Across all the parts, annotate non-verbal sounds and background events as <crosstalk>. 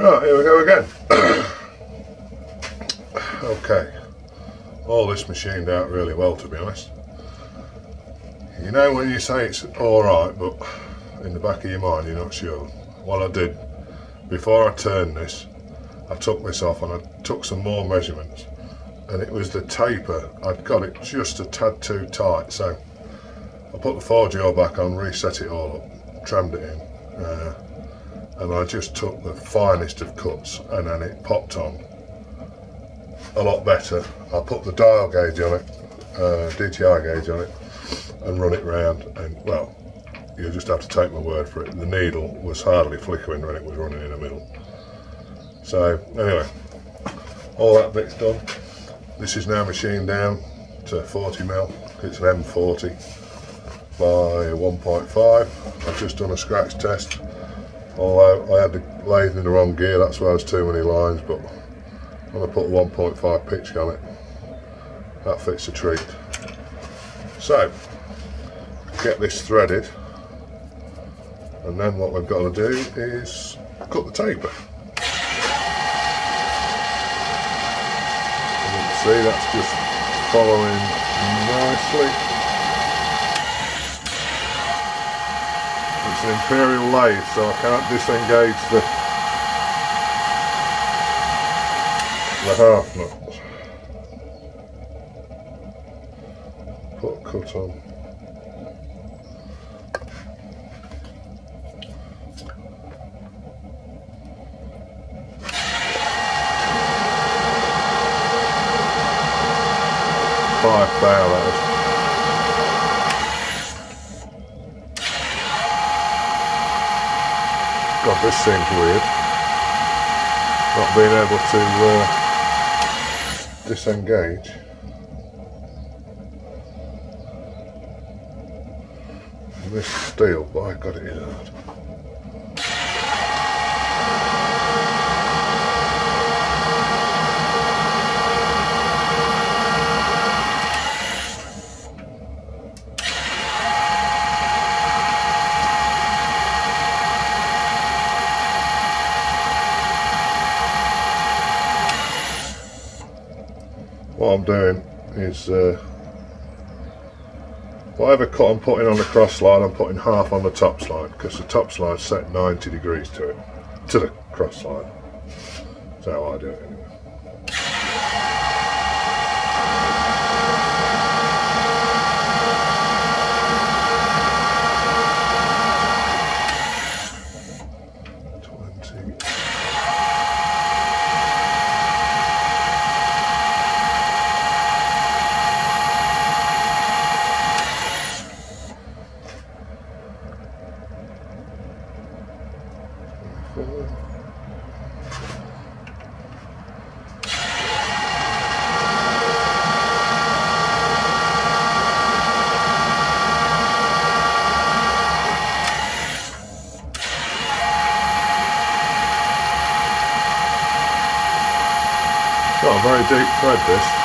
Right, here we go again. <coughs> okay, all this machined out really well to be honest. You know when you say it's alright, but in the back of your mind you're not sure. What I did, before I turned this, I took this off and I took some more measurements and it was the taper, I'd got it just a tad too tight so I put the 4 jaw back on, reset it all up, trimmed it in. Uh, and I just took the finest of cuts and then it popped on a lot better. I put the dial gauge on it, uh, DTI gauge on it and run it round and well you just have to take my word for it. The needle was hardly flickering when it was running in the middle. So anyway, all that bit's done. This is now machined down to 40 mil. It's an M40 by 1.5. I've just done a scratch test although I had the lathe in the wrong gear that's why there's too many lines but when I put 1.5 pitch on it that fits the treat. So get this threaded and then what we've got to do is cut the taper you can see that's just following nicely It's an Imperial lathe, so I can't disengage the the half nuts. Put cut on. Five bar that is. God, this seems weird. Not being able to uh, disengage. this steel, by God it is hard. What I'm doing is uh, whatever cut I'm putting on the cross slide I'm putting half on the top slide because the top slide set 90 degrees to it to the cross slide that's how I do it anyway. Got a very deep thread this.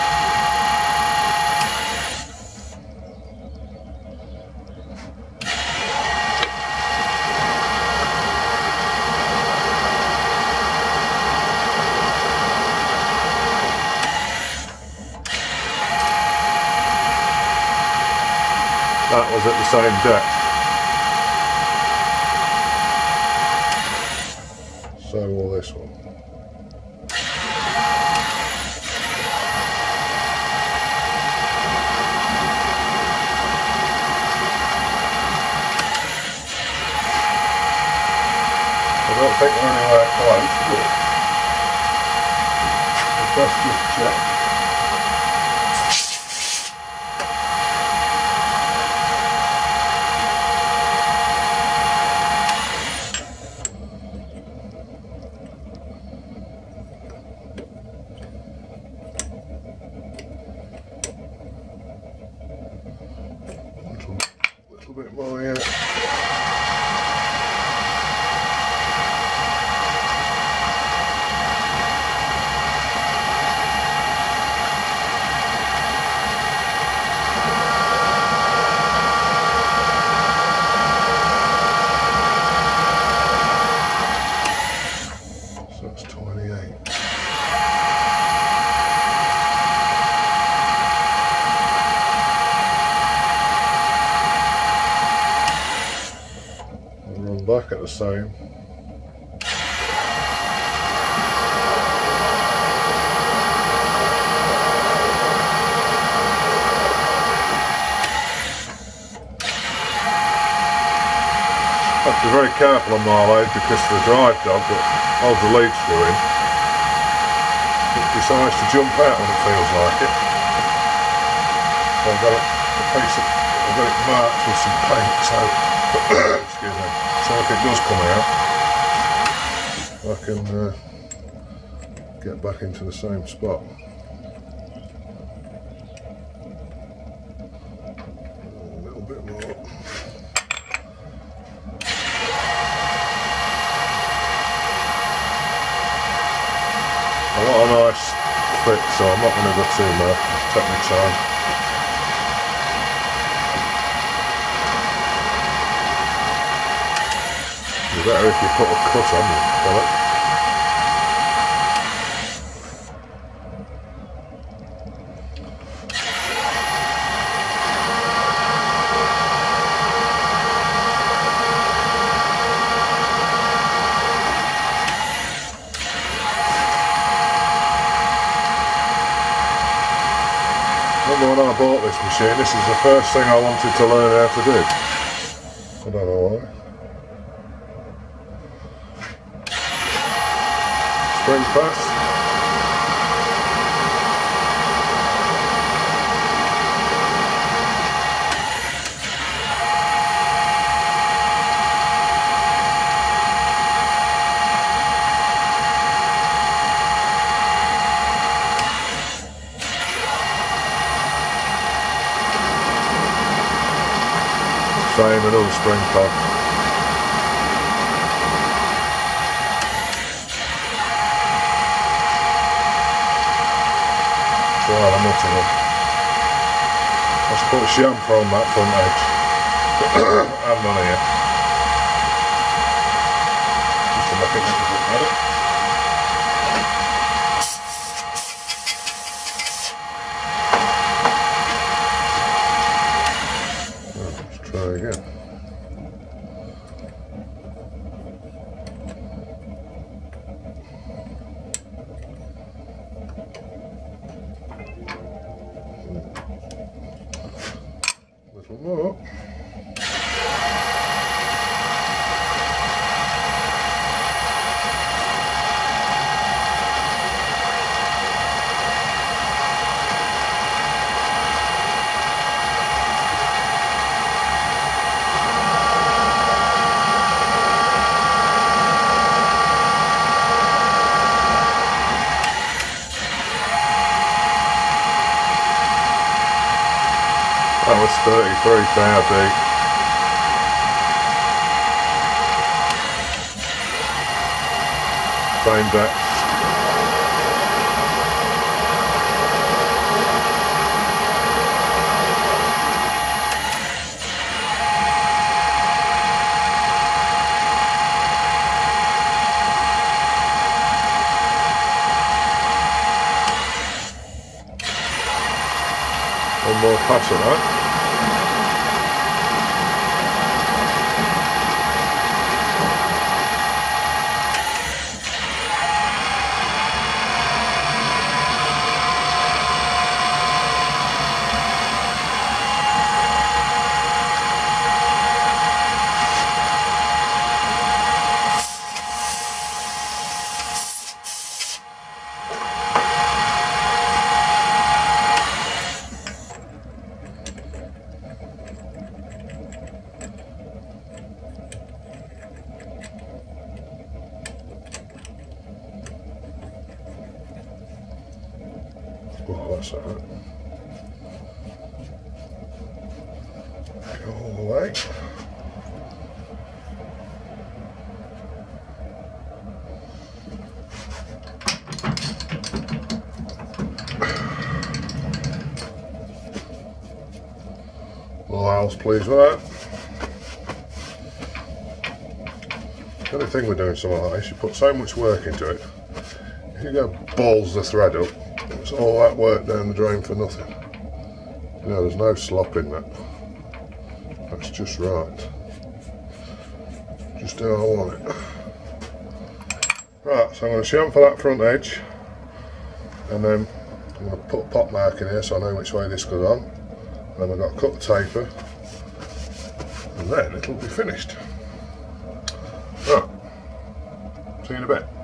That was at the same depth. So will this one. I don't think we're anywhere close, but let's just check. Bit more here. So back at the same. have to be very careful on Marlowe because the drive dog that holds the lead screw him it decides to jump out when it feels like it. So I've got a, a piece of, I've got it marked with some paint so <coughs> excuse me. So if it does come out I can uh, get back into the same spot. Quick, so I'm not going to go too much. Take my time. Be better if you put a cut on the remember when I bought this machine, this is the first thing I wanted to learn how to do. I don't know why. Spring press. Frame all spring pod. Well, I'm not it. Let's put a chamfer on that front edge <coughs> and on here. Just to make it look better. That was 33,000. Same depth. One more pass of that. Well, that's alright. Well, I was pleased with that. The only thing we're doing something like this, you put so much work into it, if you go balls the thread up, it's all that work down the drain for nothing. You know, there's no slop in that. Just right. just how I want it. Right, so I'm going to chamfer that front edge and then I'm going to put a pot mark in here so I know which way this goes on. And then I've got to cut the taper and then it'll be finished. Right, see you in a bit.